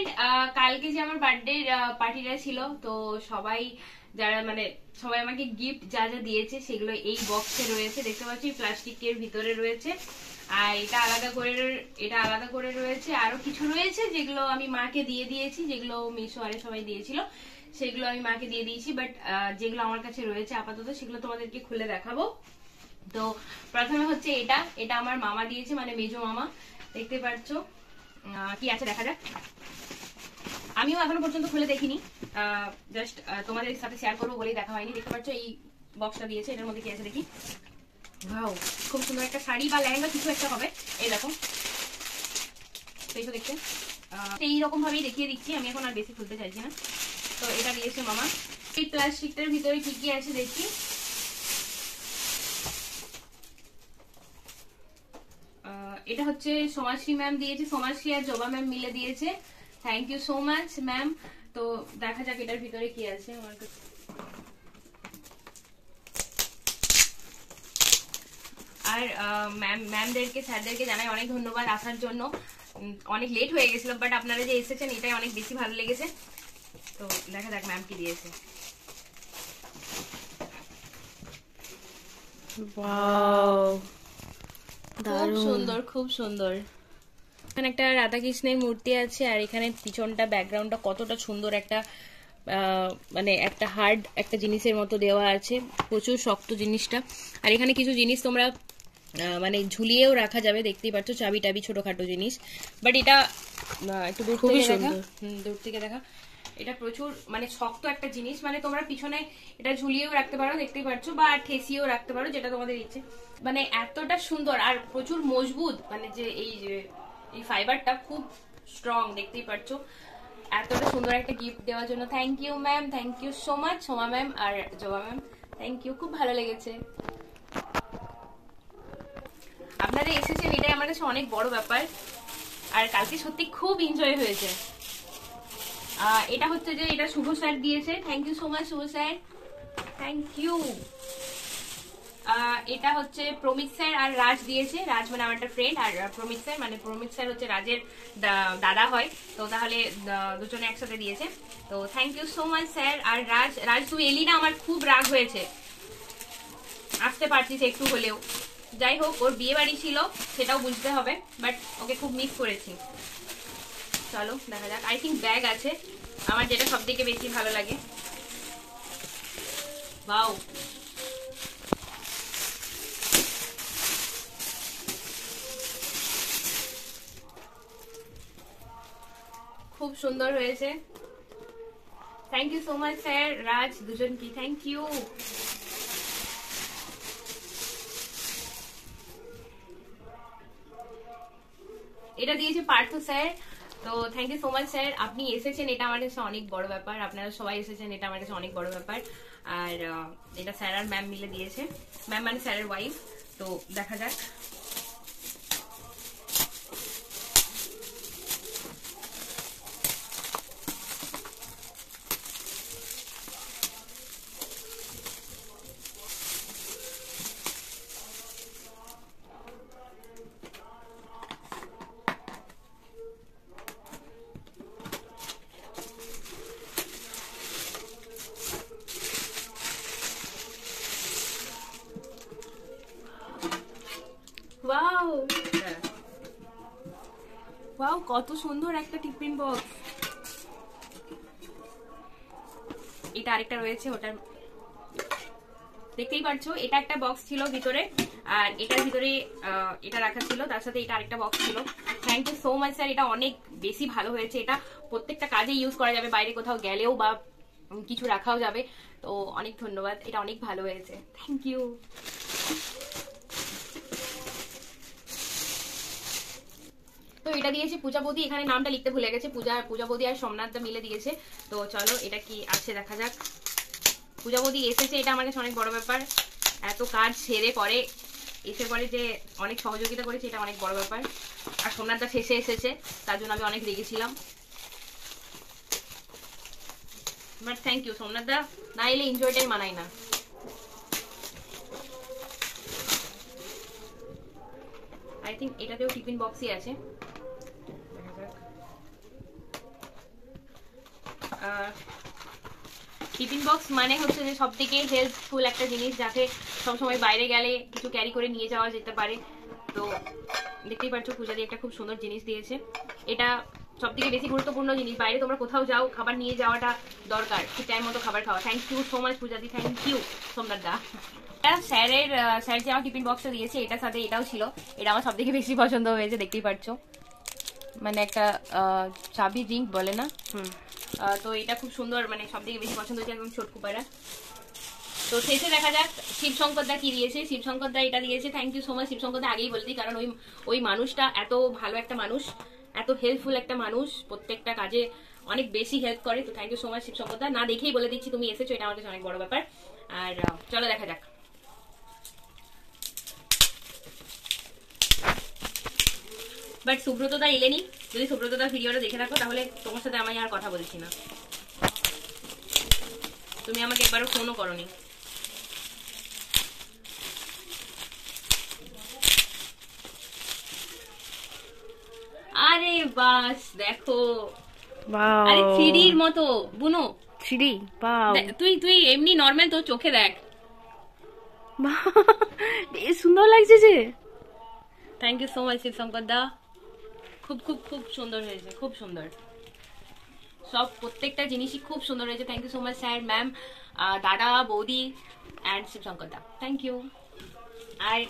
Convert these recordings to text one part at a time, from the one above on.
Friend কালকে যে আমার বার্থডে পার্টিটা ছিল, তো সবাই যারা মানে সবাই আমাকে গিফট যা যা দিয়েছে সেগুলো এই বক্সে রয়েছে। দেখতে পাচ্ছি প্লাস্টিকের ভিতরে রয়েছে। আর এটা আলাদা করে এটা আলাদা করে রয়েছে। আরও কিছু রয়েছে যেগুলো আমি মাকে দিয়ে দিয়েছি, যেগুলো মিশো আরে সবাই দিয়েছিল। সেগুলো আমি মাকে দিয়ে দিয়েছি বাট যেগুলো আমার কাছে রয়েছে আপাতত সেগুলো তোমাদেরকে খুলে দেখাবো। তো প্রথমে হচ্ছে এটা। এটা আমার মামা দিয়েছে মানে মেজো মামা। দেখতে পাচ্ছ? কি আছে? দেখা যাক। আমিও এখনও পর্যন্ত খুলে দেখিনি। জাস্ট তোমাদের সাথে শেয়ার করব বলেই দেখা হয়নি। দেখতে পাচ্ছ এই বক্সটা দিয়েছে, এটার মধ্যে কি আছে দেখি? ভাও খুব সুন্দর একটা শাড়ি বা লেহেঙ্গা কিছু একটা হবে। এই দেখো। তো এই তো দেখতে। এইরকম ভাবেই দেখিয়ে দিচ্ছি, আমি এখন আর বেশি খুলতে চাইছি না। তো এটা দিয়েছে মামা। এই প্লাস্টিকটার ভিতরে কি কি আছে দেখি? এটা হচ্ছে সমাজশ্রী ম্যাম দিয়েছে সমাজশ্রী আর জবা ম্যাম মিলে দিয়েছে। Thank you so much ma'am তো দেখা যাক এটার ভিতরে কি আছে আমার কাছে। আর ম্যাম ম্যামদেরকে স্যারদেরকে জানাই অনেক ধন্যবাদ আসার জন্য। অনেক লেট হয়ে গেছিল বাট আপনারা যে এসেছেন এটাই অনেক বেশি ভালো লেগেছে। তো দেখা যাক ম্যাম কি দিয়েছে। খুব সুন্দর খুব সুন্দর। এখানে একটা রাধাকৃষ্ণের মূর্তি আছে আর এখানে পিছনটা ব্যাকগ্রাউন্ডটা কতটা সুন্দর একটা মানে একটা হার্ড একটা জিনিসের মতো দেওয়া আছে প্রচুর শক্ত জিনিসটা। আর এখানে কিছু জিনিস তোমরা মানে ঝুলিয়েও রাখা যাবে দেখতেই পাচ্ছ চাবি টাবি ছোটখাটো জিনিস। বাট এটা একটু দূর থেকে দেখা। দূর থেকে দেখা। এটা প্রচুর মানে শক্ত একটা জিনিস মানে তোমরা পিছনে এটা ঝুলিয়েও রাখতে পারো দেখতেই পাচ্ছ বা ঠেসিয়েও রাখতে পারো যেটা তোমাদের ইচ্ছে। মানে এতটা সুন্দর আর প্রচুর মজবুত মানে যে এই যে এই ফাইবারটা খুব স্ট্রং দেখতেই পাচ্ছ এতটা সুন্দর একটা গিফট দেওয়ার জন্য thank you ma'am thank you so much Soma ma'am আর জবা ম্যাম থ্যাংক ইউ খুব ভালো লেগেছে। আপনারা এসেছেন এটাই আমার কাছে অনেক বড় ব্যাপার। আর কালকে সত্যি খুব এনজয় হয়েছে। এটা হচ্ছে যে, এটা শুভ স্যার দিয়েছে। Thank you so much Shubho sir. Thank you এটা হচ্ছে প্রমিত স্যার আর রাজ দিয়েছে। রাজ মানে আমার একটা ফ্রেন্ড আর প্রমিত স্যার মানে প্রমিত স্যার হচ্ছে রাজের দাদা হয়। তো তাহলে দুজনে একসাথে দিয়েছে। তো thank you so much sir. আর রাজ রাজ তুই এলি না, আমার খুব রাগ হয়েছে। আসতে পারছিস একটু হলেও। যাই হোক, ওর বিয়ে বাড়ি ছিল, সেটাও বুঝতে হবে বাট ওকে খুব মিস করেছি। চলো, দেখা যাক। আই থিঙ্ক ব্যাগ আছে। আমার যেটা সব থেকে বেশি ভালো লাগে। বাও খুব সুন্দর হয়েছে। Thank you so much sir Raj, দুজন কি? থ্যাংক ইউ এটা দিয়েছে পার্থ স্যার তো thank you so much sir আপনি এসেছেন, এটা আমার কাছে অনেক বড় ব্যাপার। আপনারা সবাই এসেছেন, এটা আমার কাছে অনেক বড় ব্যাপার। আর এটা স্যার আর ম্যাম মিলে দিয়েছে। ম্যাম মানে স্যারের ওয়াইফ তো দেখা যাক ওয়াও ওয়াও কত সুন্দর একটা টিফিন বক্স এটা আরেকটা রয়েছে ওটার দেখতেই পাচ্ছো, এটা একটা বক্স ছিল ভিতরে, আর এটার ভিতরে এটা রাখা ছিল, তার সাথে এটা আরেকটা বক্স ছিল। Thank you so much sir এটা অনেক বেশি ভালো হয়েছে। এটা প্রত্যেকটা কাজে ইউজ করা যাবে, বাইরে কোথাও গেলেও বা কিছু রাখাও যাবে। তো অনেক ধন্যবাদ, এটা অনেক ভালো হয়েছে। থ্যাংক ইউ তো এটা দিয়েছে পূজা বৌদি, এখানে নামটা লিখতে ভুলে গেছে। পূজা পূজা বৌদি আর সোমনাথদা মিলে দিয়েছে। তো চলো, এটা কি আছে দেখা যাক। পূজা বৌদি এসেছে, এটা আমার কাছে অনেক বড় ব্যাপার। এত কাজ সেরে পরে, এসে পরে যে অনেক সহযোগিতা করেছে, এটা অনেক বড় ব্যাপার। আর সোমনাথদা শেষে এসেছে, তার জন্য আমি অনেক রেগেছিলাম। বাট থ্যাংক ইউ সোমনাথদা না এলে এনজয়টাই মানাই না। আই থিঙ্ক এটাতেও টিফিন বক্সই আছে দেখা যাক। টিফিন বক্স মানে হচ্ছে যে সব থেকে হেল্পফুল একটা জিনিস যাতে সবসময় বাইরে গেলে কিছু ক্যারি করে নিয়ে যাওয়া যেতে পারে। তো দেখতেই পাচ্ছ পূজাদি একটা খুব সুন্দর জিনিস দিয়েছে। এটা সব থেকে বেশি গুরুত্বপূর্ণ জিনিস। বাইরে তোমরা কোথাও যাও, খাবার নিয়ে যাওয়াটা দরকার। ঠিক টাইম মতো খাবার খাওয়া। Thank you so much পূজাদি। Thank you Somnath da. এটা স্যারের স্যার যে আমার টিফিন বক্সটা দিয়েছে, এটার সাথে এটাও ছিল। এটা আমার সব থেকে বেশি পছন্দ হয়েছে, দেখতেই পাচ্ছ মানে একটা চাবি রিং বলে না? হুম। তো এটা খুব সুন্দর মানে সব থেকে বেশি পছন্দ হয়েছে একদম ছোট কুপারা। তো শেষে দেখা যাক শিবশঙ্কর দা কি দিয়েছে। শিবশঙ্কর দা এটা দিয়েছে thank you so much Shibshankar da আগেই বলতি কারণ ওই ওই মানুষটা এত ভালো একটা মানুষ, এত হেল্পফুল একটা মানুষ, প্রত্যেকটা কাজে অনেক বেশি হেল্প করে, তো thank you so much Shibshankar da না দেখেই বলে দিচ্ছি, তুমি এসেছ, এটা কাছে অনেক বড় ব্যাপার। আর চলো দেখা যাক। বাট সুব্রত দা এলেনি। যদি সুব্রত দা ভিডিওটা দেখে রাখো তাহলে তোমার সাথে আমি আর কথা বলছি না। তুমি আমাকে একবারও ফোনও করনি। আরে বাস দেখো। আরে থ্রিডির মতো বুনো। থ্রিডি? তুই তুই এমনি নর্মাল তোর চোখে দেখ। বেশ সুন্দর লাগছে যে। Thank you so much Shibshankar da. খুব খুব খুব সুন্দর হয়েছে, খুব সুন্দর। সব, প্রত্যেকটা জিনিসই খুব সুন্দর হয়েছে। Thank you so much sir ma'am দাদা, বৌদি and Shibshankar da thank you আর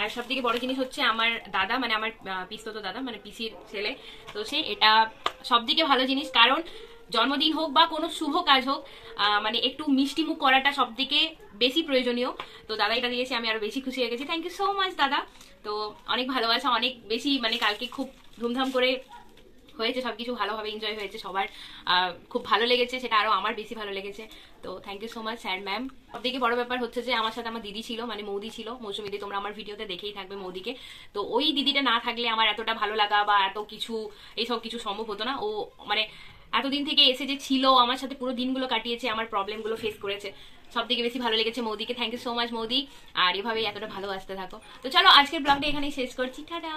আর সব থেকে বড় জিনিস হচ্ছে আমার দাদা মানে আমার পিস্তত দাদা মানে পিসির ছেলে। তো সে এটা সব থেকে ভালো জিনিস, কারণ জন্মদিন হোক বা কোনো শুভ কাজ হোক মানে একটু মিষ্টি মুখ করাটা সব থেকে বেশি প্রয়োজনীয়। তো দাদা এটা দিয়েছে, আমি আরও বেশি খুশি হয়ে গেছি। থ্যাংক ইউ সো মাচ দাদা। তো অনেক ভালোবাসা, অনেক বেশি মানে কালকে খুব ধুমধাম করে হয়েছে, সবকিছু ভালোভাবে এনজয় হয়েছে সবার। খুব ভালো লেগেছে, সেটা আরও আমার বেশি ভালো লেগেছে। তো thank you so much sir ma'am সবথেকে বড় ব্যাপার হচ্ছে যে, আমার সাথে আমার দিদি ছিল মানে মৌদি ছিল। মৌসুমিদি তোমরা আমার ভিডিওতে দেখেই থাকবে মৌদিকে। তো ওই দিদিটা না থাকলে আমার এতটা ভালো লাগা বা এত কিছু এইসব কিছু সম্ভব হতো না। ও মানে এতদিন থেকে এসে যে ছিল, আমার সাথে পুরো দিনগুলো কাটিয়েছে, আমার প্রবলেমগুলো ফেস করেছে। সব থেকে বেশি ভালো লেগেছে মৌদিকে। থ্যাংক ইউ সো মাচ মৌদি। আর এভাবেই এতটা ভালো আসতে থাকো। তো চলো, আজকের ব্লগটা এখানেই শেষ করছি। টাটা